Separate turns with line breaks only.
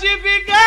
de vingança.